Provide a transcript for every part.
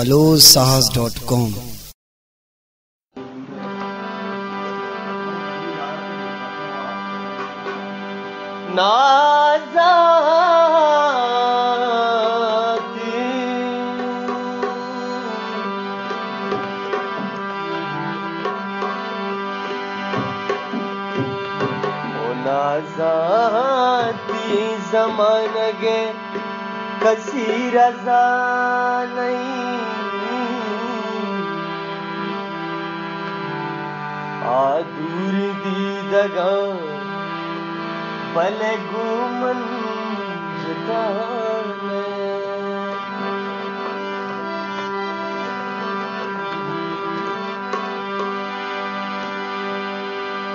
Blues ساز dot com نازاتی زمان گے کسی رضا نہیں۔ آدور دیدگا پل گومن جتانے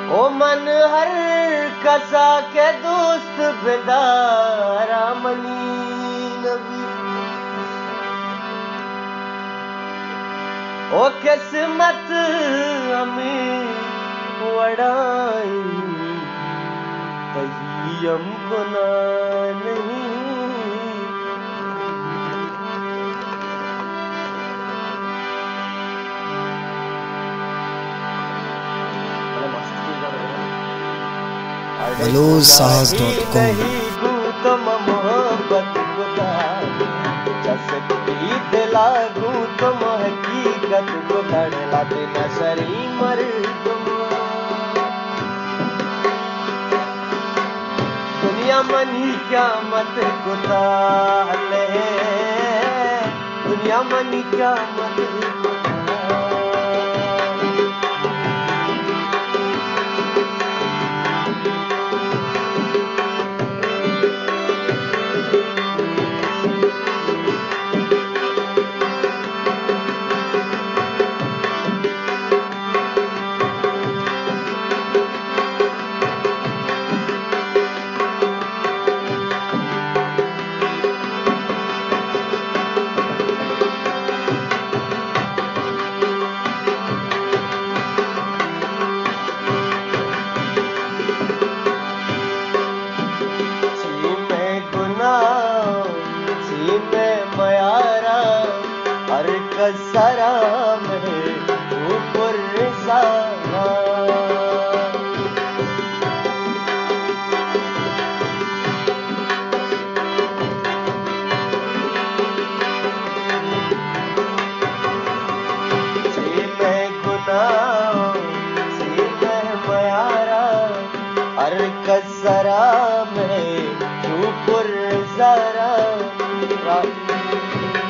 او من ہر کسا کے دوست بیدارا او قسمت ہمیں وڑائی تہیم گنا نہیں۔ بلوز ڈاٹ کام دڑلا دینا سری مر دنیا منی کیا مت کتا لے دنیا منی کیا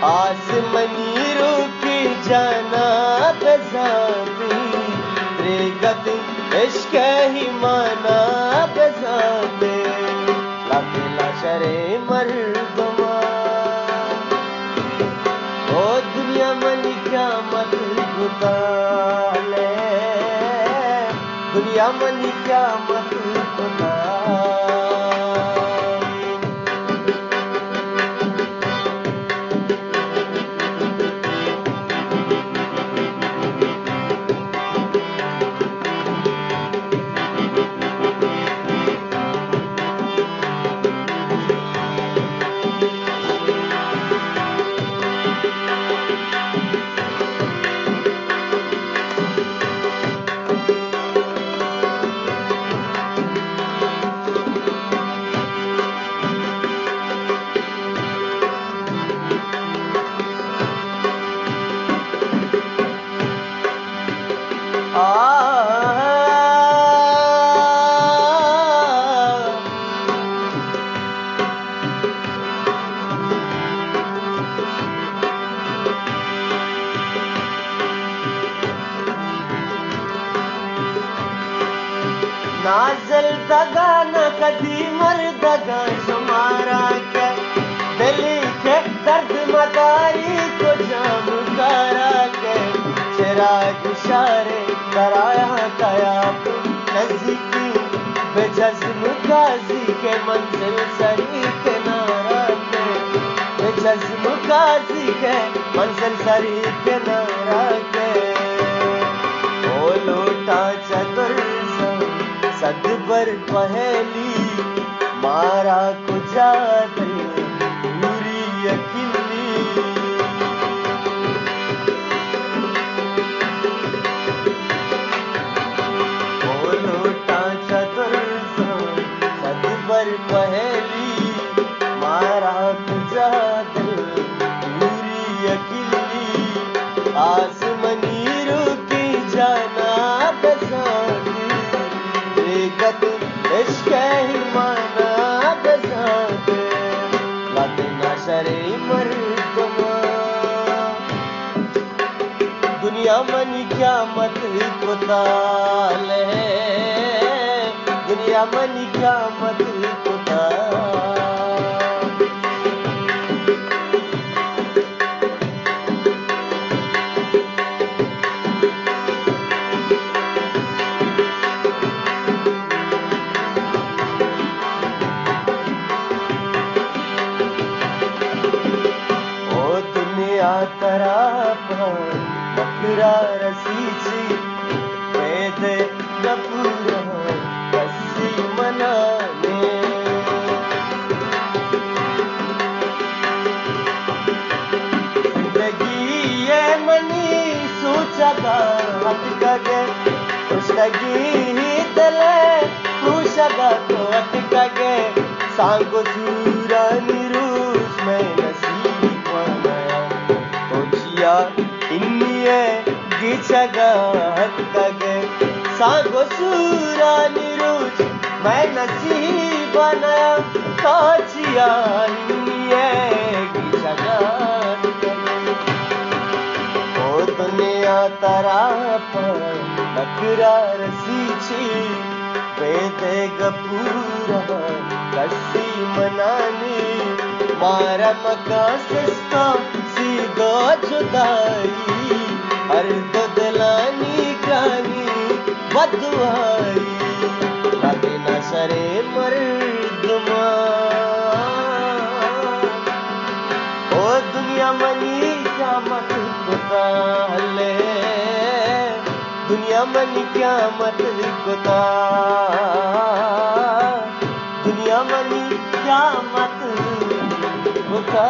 آسمنی روک جانا بزاتی ریگت عشق ہی مانا بزاتے لاکلا شرے مردما او دنیا منی کیا مت گتا دنیا منی کیا مت نازل دگا نہ کدی مر دگا شمارا کے دلی کے درد مداری کو جام کرا کے چراغ اشارے کرایا گیا تو نزدیکی بے جزم غازی کے منزل سری کے نارا کے بے جزم غازی کے منزل سری کے نارا کے دنیا کیا مت کتال ہے۔ دنیا منی کیا مت کتال نکرا رسی پیدے نپورا کسی منانے۔ زندگی یہ منی، سوچا گا ہت گے خوشگی تلے پوچھا گا تو ہت گے سانگو سورا نیروس میں میں نصیب بنایا پوچھیا انیے گیچا گا ہت گے او دنیا ترا پر نکرا رسی چی پیدے گپورا کسی منانی۔ مارا مکا سستا سیدھا جدائی ہر دلانی گرانی بدوائی۔ لگے نہ سرے مردمان او دنیا منی کیا مت کتا لے۔ دنیا منی کیا مت کتا دنیا منی کیا مت کتا